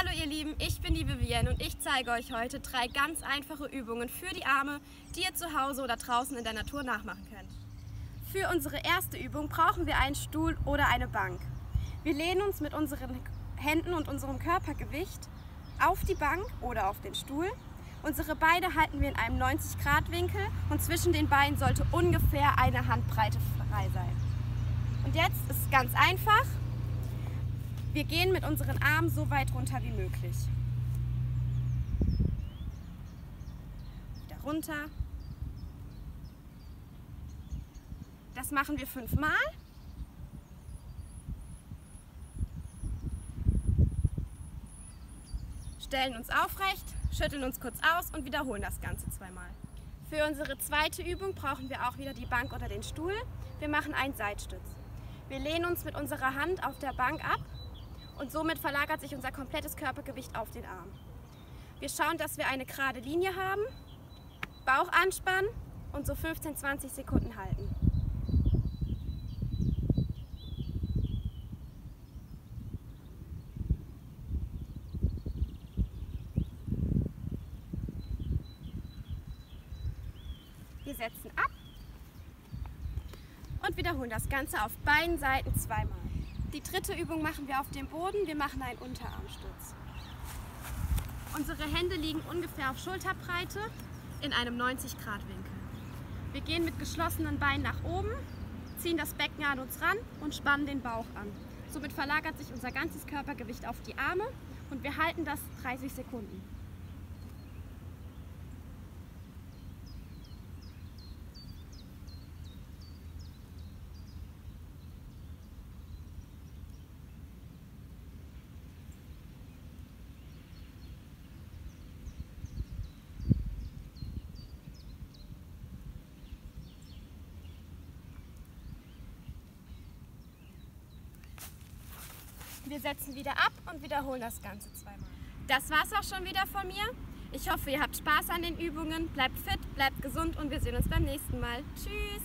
Hallo ihr Lieben, ich bin die Vivienne und ich zeige euch heute drei ganz einfache Übungen für die Arme, die ihr zu Hause oder draußen in der Natur nachmachen könnt. Für unsere erste Übung brauchen wir einen Stuhl oder eine Bank. Wir lehnen uns mit unseren Händen und unserem Körpergewicht auf die Bank oder auf den Stuhl. Unsere Beine halten wir in einem 90 Grad Winkel und zwischen den Beinen sollte ungefähr eine Handbreite frei sein. Und jetzt ist es ganz einfach. Wir gehen mit unseren Armen so weit runter wie möglich. Wieder runter. Das machen wir fünfmal. Stellen uns aufrecht, schütteln uns kurz aus und wiederholen das Ganze zweimal. Für unsere zweite Übung brauchen wir auch wieder die Bank oder den Stuhl. Wir machen einen Seitstütz. Wir lehnen uns mit unserer Hand auf der Bank ab und somit verlagert sich unser komplettes Körpergewicht auf den Arm. Wir schauen, dass wir eine gerade Linie haben, Bauch anspannen und so 15-20 Sekunden halten. Wir setzen ab und wiederholen das Ganze auf beiden Seiten zweimal. Die dritte Übung machen wir auf dem Boden. Wir machen einen Unterarmstütz. Unsere Hände liegen ungefähr auf Schulterbreite in einem 90 Grad Winkel. Wir gehen mit geschlossenen Beinen nach oben, ziehen das Becken an uns ran und spannen den Bauch an. Somit verlagert sich unser ganzes Körpergewicht auf die Arme und wir halten das 30 Sekunden. Wir setzen wieder ab und wiederholen das Ganze zweimal. Das war's auch schon wieder von mir. Ich hoffe, ihr habt Spaß an den Übungen. Bleibt fit, bleibt gesund und wir sehen uns beim nächsten Mal. Tschüss!